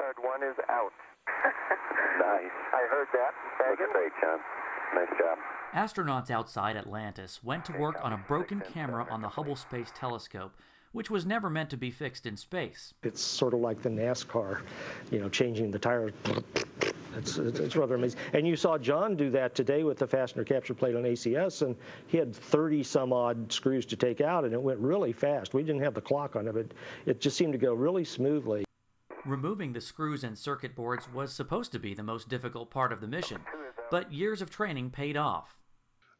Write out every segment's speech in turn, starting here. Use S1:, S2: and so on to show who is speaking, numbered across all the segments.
S1: Hard one is out.
S2: nice.
S1: I heard that.
S2: That's great, John. Nice job.
S3: Astronauts outside Atlantis went to work on a broken camera on the Hubble Space Telescope, which was never meant to be fixed in space.
S4: It's sort of like the NASCAR, you know, changing the tire. It's, it's rather amazing. And you saw John do that today with the fastener capture plate on ACS, and he had 30 some odd screws to take out, and it went really fast. We didn't have the clock on it, but it just seemed to go really smoothly.
S3: Removing the screws and circuit boards was supposed to be the most difficult part of the mission, but years of training paid off.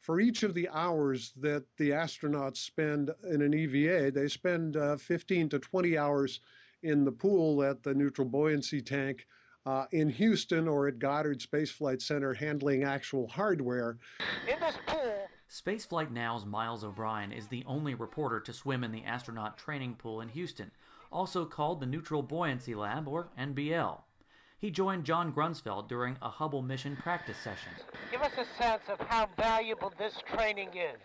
S5: For each of the hours that the astronauts spend in an EVA, they spend uh, 15 to 20 hours in the pool at the neutral buoyancy tank uh, in Houston or at Goddard Space Flight Center handling actual hardware.
S1: In this pool,
S3: Spaceflight Now's Miles O'Brien is the only reporter to swim in the astronaut training pool in Houston, also called the Neutral Buoyancy Lab, or NBL. He joined John Grunsfeld during a Hubble mission practice session.
S1: give us a sense of how valuable this training is.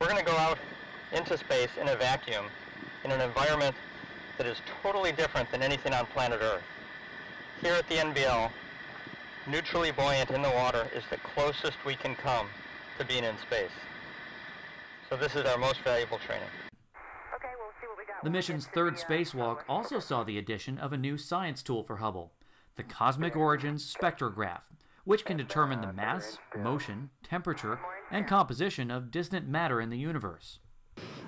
S6: We're going to go out into space in a vacuum in an environment that is totally different than anything on planet Earth. Here at the NBL, neutrally buoyant in the water is the closest we can come to being in space. So this is our most valuable training.
S7: Okay, we'll see what we got.
S3: The mission's third spacewalk also saw the addition of a new science tool for Hubble, the Cosmic Origins Spectrograph, which can determine the mass, motion, temperature, and composition of distant matter in the universe.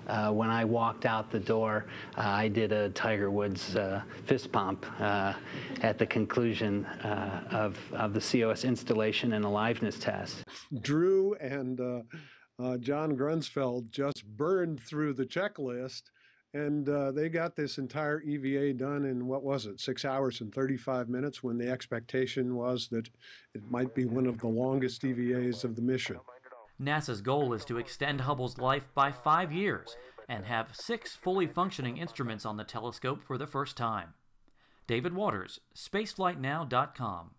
S8: Uh, when I walked out the door, uh, I did a Tiger Woods uh, fist pump uh, at the conclusion uh, of, of the COS installation and aliveness test.
S5: Drew and uh, uh, John Grunsfeld just burned through the checklist, and uh, they got this entire EVA done in what was it, six hours and 35 minutes, when the expectation was that it might be one of the longest EVAs of the mission.
S3: NASA's goal is to extend Hubble's life by five years and have six fully functioning instruments on the telescope for the first time. David Waters, spaceflightnow.com.